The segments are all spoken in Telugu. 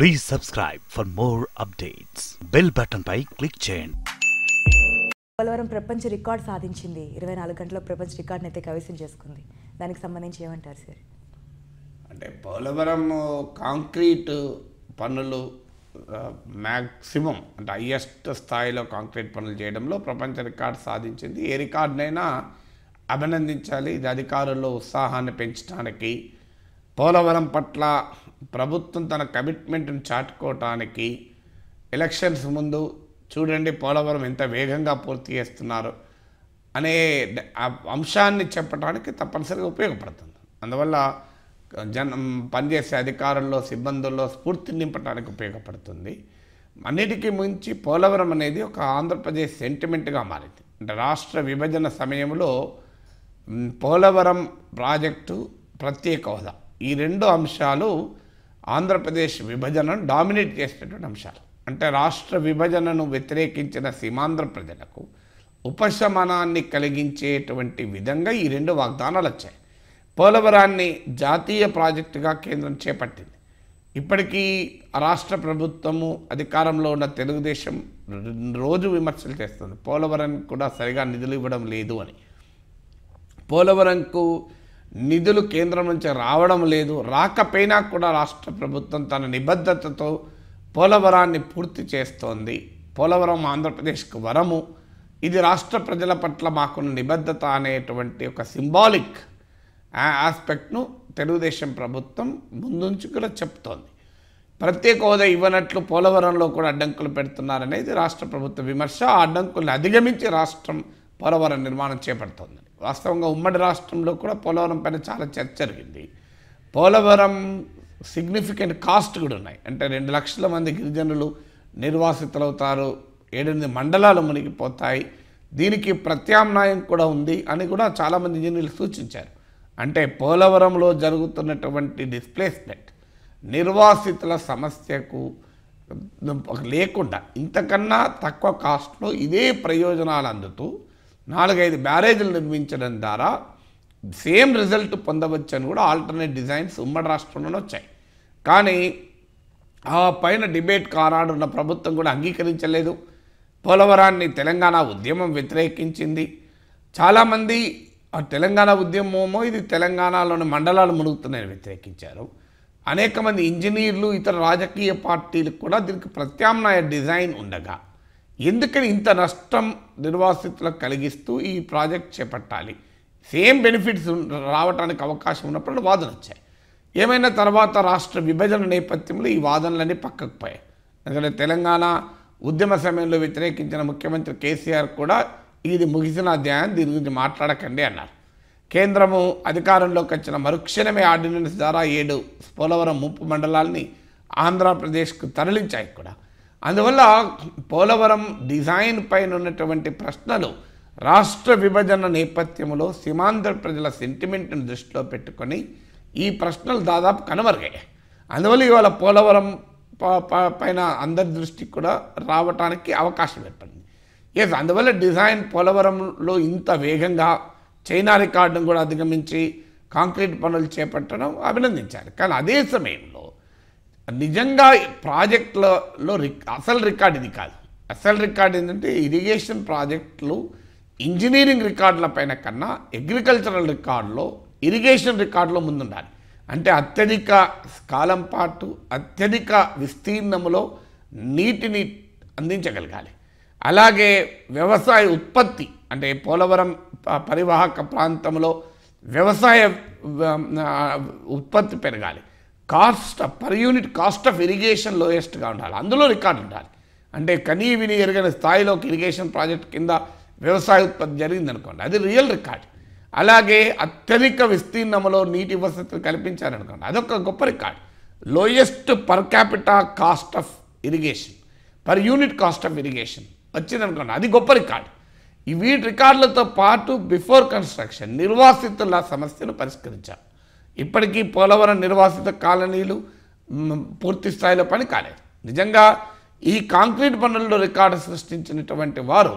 Please subscribe for more updates bell button pi click చేయండి. పోలవరం ప్రపంచ రికార్డ్ సాధించింది. ఇరవై నాలుగు గంటల ప్రపంచ రికార్డుని అయితే కైవసం చేసుకుంది. దానికి సంబంధించి ఏమంటారు సార్? అంటే పోలవరం కాంక్రీట్ పనులు మ్యాక్సిమం అంటే హయ్యెస్ట్ స్థాయిలో కాంక్రీట్ పనులు చేయడంలో ప్రపంచ రికార్డ్ సాధించింది. ఏ రికార్డునైనా అభినందించాలి. ఇది అధికారుల్లో ఉత్సాహాన్ని పెంచడానికి పోలవరం పట్ల ప్రభుత్వం తన కమిట్మెంట్ను చాటుకోవటానికి ఎలక్షన్స్ ముందు చూడండి పోలవరం ఎంత వేగంగా పూర్తి చేస్తున్నారు అనే అంశాన్ని చెప్పడానికి తప్పనిసరిగా ఉపయోగపడుతుంది. అందువల్ల జనం పనిచేసే అధికారుల్లో సిబ్బందుల్లో స్ఫూర్తి నింపడానికి ఉపయోగపడుతుంది. అన్నిటికీ మించి పోలవరం అనేది ఒక ఆంధ్రప్రదేశ్ సెంటిమెంట్గా మారింది. అంటే రాష్ట్ర విభజన సమయంలో పోలవరం ప్రాజెక్టు ప్రత్యేక హోదా. ఈ రెండు అంశాలు ఆంధ్రప్రదేశ్ విభజనను డామినేట్ చేసినటువంటి అంశాలు. అంటే రాష్ట్ర విభజనను వ్యతిరేకించిన సీమాంధ్ర ప్రజలకు ఉపశమనాన్ని కలిగించేటువంటి విధంగా ఈ రెండు వాగ్దానాలు వచ్చాయి. పోలవరాన్ని జాతీయ ప్రాజెక్టుగా కేంద్రం చేపట్టింది. ఇప్పటికీ రాష్ట్ర ప్రభుత్వము అధికారంలో ఉన్న తెలుగుదేశం రోజు విమర్శలు చేస్తుంది. పోలవరం కూడా సరిగా నిధులు ఇవ్వడం లేదు అని. పోలవరంకు నిధులు కేంద్రం నుంచి రావడం లేదు. రాకపోయినా కూడా రాష్ట్ర ప్రభుత్వం తన నిబద్ధతతో పోలవరాన్ని పూర్తి చేస్తోంది. పోలవరం ఆంధ్రప్రదేశ్కు వరము. ఇది రాష్ట్ర ప్రజల పట్ల మాకున్న నిబద్ధత అనేటువంటి ఒక సింబాలిక్ ఆస్పెక్ట్ను తెలుగుదేశం ప్రభుత్వం ముందుంచి కూడా చెప్తోంది. ప్రత్యేక హోదా ఇవ్వనట్లు పోలవరంలో కూడా అడ్డంకులు పెడుతున్నారనేది రాష్ట్ర ప్రభుత్వ విమర్శ. ఆ అడ్డంకుల్ని అధిగమించి రాష్ట్రం పోలవరం నిర్మాణం చేపడుతోంది వాస్తవంగా ఉమ్మడి రాష్ట్రంలో కూడా పోలవరం పైన చాలా చర్చ జరిగింది. పోలవరం సిగ్నిఫికెంట్ కాస్ట్ కూడా ఉన్నాయి. అంటే రెండు లక్షల మంది గిరిజనులు నిర్వాసితులవుతారు. ఏడెనిమిది మండలాలు మునిగిపోతాయి. దీనికి ప్రత్యామ్నాయం కూడా ఉంది అని కూడా చాలామంది ఇంజనీర్లు సూచించారు. అంటే పోలవరంలో జరుగుతున్నటువంటి డిస్ప్లేస్మెంట్ నిర్వాసితుల సమస్యకు లేకుండా ఇంతకన్నా తక్కువ కాస్ట్లో ఇదే ప్రయోజనాలు అందుతూ నాలుగైదు బ్యారేజీలు నిర్మించడం ద్వారా సేమ్ రిజల్ట్ పొందవచ్చు అని కూడా ఆల్టర్నేట్ డిజైన్స్ ఉమ్మడి రాష్ట్రంలోనే వచ్చాయి. కానీ ఆ పైన డిబేట్ కారాడున్న ప్రభుత్వం కూడా అంగీకరించలేదు. పోలవరాన్ని తెలంగాణ ఉద్యమం వ్యతిరేకించింది. చాలామంది ఆ తెలంగాణ ఉద్యమమో ఇది తెలంగాణలోని మండలాలు మునుగుతున్నాయని వ్యతిరేకించారు. అనేక మంది ఇంజనీర్లు ఇతర రాజకీయ పార్టీలకు కూడా దీనికి ప్రత్యామ్నాయ డిజైన్ ఉండగా ఎందుకని ఇంత నష్టం నిర్వాసితులకు కలిగిస్తూ ఈ ప్రాజెక్ట్ చేపట్టాలి? సేమ్ బెనిఫిట్స్ రావడానికి అవకాశం ఉన్నప్పుడు వాదన వచ్చాయి. ఏమైనా తర్వాత రాష్ట్ర విభజన నేపథ్యంలో ఈ వాదనలన్నీ పక్కకు పోయాయి. ఎందుకంటే తెలంగాణ ఉద్యమ సమయంలో వ్యతిరేకించిన ముఖ్యమంత్రి కేసీఆర్ కూడా ఇది ముగిసిన అధ్యాయం దీని గురించి మాట్లాడకండి అన్నారు. కేంద్రము అధికారంలోకి వచ్చిన మరుక్షణమే ఆర్డినెన్స్ ద్వారా ఏడు పోలవరం ముప్పు మండలాల్ని ఆంధ్రప్రదేశ్కు తరలించాయి కూడా. అందువల్ల పోలవరం డిజైన్ పైన ఉన్నటువంటి ప్రశ్నలు రాష్ట్ర విభజన నేపథ్యంలో సీమాంధ్ర ప్రజల సెంటిమెంట్ని దృష్టిలో పెట్టుకొని ఈ ప్రశ్నలు దాదాపు కనుమరుగాయి అందువల్ల ఇవాళ పోలవరం ప- ప- పైన అందరి దృష్టికి కూడా రావటానికి అవకాశం ఏర్పడింది. ఎస్ అందువల్ల డిజైన్ పోలవరంలో ఇంత వేగంగా చైనా రికార్డును కూడా అధిగమించి కాంక్రీట్ పనులు చేపట్టడం అభినందించారు. కానీ అదే సమయంలో నిజంగా ప్రాజెక్టులలో అసలు రికార్డ్ ఇది కాదు. అసలు రికార్డ్ ఏంటంటే ఇరిగేషన్ ప్రాజెక్టులు ఇంజనీరింగ్ రికార్డుల పైన కన్నా అగ్రికల్చరల్ రికార్డులో ఇరిగేషన్ రికార్డులో ముందుండాలి. అంటే అత్యధిక కాలం పాటు అత్యధిక విస్తీర్ణములో నీటిని అందించగలగాలి. అలాగే వ్యవసాయ ఉత్పత్తి అంటే పోలవరం పరివాహక ప్రాంతంలో వ్యవసాయ ఉత్పత్తి పెరగాలి. Cost per unit cost of irrigation లోయెస్ట్గా ఉండాలి. అందులో రికార్డు ఉండాలి. అంటే కనీ విని ఎరగని స్థాయిలోకి ఇరిగేషన్ ప్రాజెక్ట్ కింద వ్యవసాయ ఉత్పత్తి జరిగింది అనుకోండి అది రియల్ రికార్డ్ అలాగే అత్యధిక విస్తీర్ణంలో నీటి వసతులు కల్పించారనుకోండి. అదొక గొప్ప record lowest per capita cost of irrigation per unit cost of irrigation వచ్చిందనుకోండి. అది గొప్ప రికార్డ్ ఈ వీటి రికార్డులతో పాటు బిఫోర్ కన్స్ట్రక్షన్ నిర్వాసితుల సమస్యను పరిష్కరించారు. ఇప్పటికీ పోలవరం నిర్వాసిత కాలనీలు పూర్తి స్థాయిలో పని కాలేదు. నిజంగా ఈ కాంక్రీట్ పనుల్లో రికార్డు సృష్టించినటువంటి వారు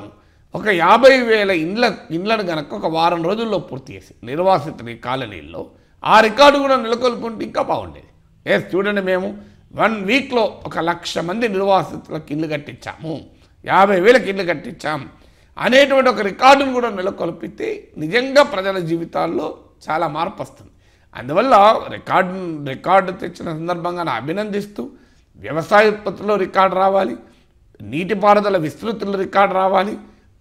ఒక యాభై వేల ఇండ్ల ఇండ్లను గనక ఒక వారం రోజుల్లో పూర్తి చేసి నిర్వాసితుల కాలనీల్లో ఆ రికార్డు కూడా నెలకొల్పుకుంటే ఇంకా బాగుండేది. ఎస్ చూడండి మేము వన్ వీక్లో ఒక లక్ష మంది నిర్వాసితులకు ఇల్లు కట్టించాము. యాభై వేలకు ఇల్లు కట్టించాం. అనేటువంటి ఒక రికార్డును కూడా నెలకొల్పితే నిజంగా ప్రజల జీవితాల్లో చాలా మార్పు వస్తుంది. అందువల్ల రికార్డు రికార్డు తెచ్చిన సందర్భంగా అభినందిస్తూ వ్యవసాయ ఉత్పత్తుల్లో రికార్డు రావాలి నీటిపారుదల విస్తృతుల్లో రికార్డు రావాలి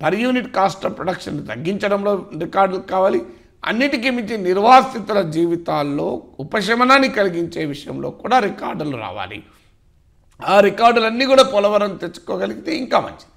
per unit cost of production తగ్గించడంలో రికార్డులు కావాలి అన్నిటికీ మించి నిర్వాసితుల జీవితాల్లో ఉపశమనాన్ని కలిగించే విషయంలో కూడా రికార్డులు రావాలి. ఆ రికార్డులన్నీ కూడా పోలవరం తెచ్చుకోగలిగితే ఇంకా మంచిది.